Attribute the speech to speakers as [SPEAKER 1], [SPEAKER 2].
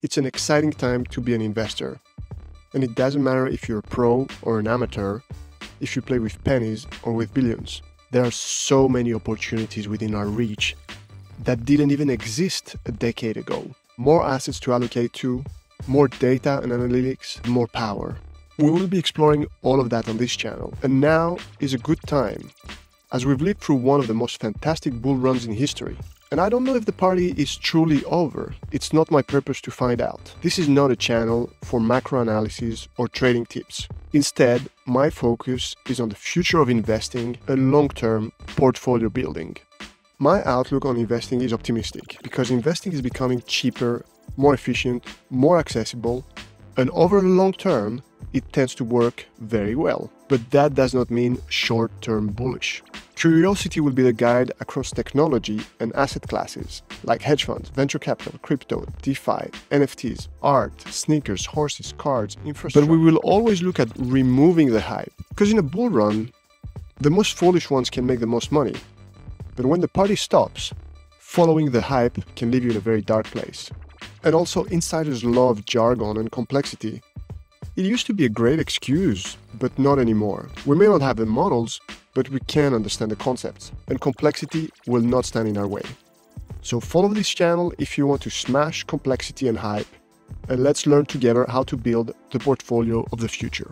[SPEAKER 1] It's an exciting time to be an investor. And it doesn't matter if you're a pro or an amateur, if you play with pennies or with billions. There are so many opportunities within our reach that didn't even exist a decade ago. More assets to allocate to, more data and analytics, more power. We will be exploring all of that on this channel, and now is a good time, as we've lived through one of the most fantastic bull runs in history. And I don't know if the party is truly over. It's not my purpose to find out. This is not a channel for macro analysis or trading tips. Instead, my focus is on the future of investing and long term portfolio building. My outlook on investing is optimistic because investing is becoming cheaper, more efficient, more accessible, and over the long term, it tends to work very well. But that does not mean short term bullish. Curiosity will be the guide across technology and asset classes like hedge funds, venture capital, crypto, DeFi, NFTs, art, sneakers, horses, cards, infrastructure. But we will always look at removing the hype. Because in a bull run, the most foolish ones can make the most money. But when the party stops, following the hype can leave you in a very dark place. And also, insiders love jargon and complexity, it used to be a great excuse, but not anymore. We may not have the models, but we can understand the concepts, and complexity will not stand in our way. So follow this channel if you want to smash complexity and hype, and let's learn together how to build the portfolio of the future.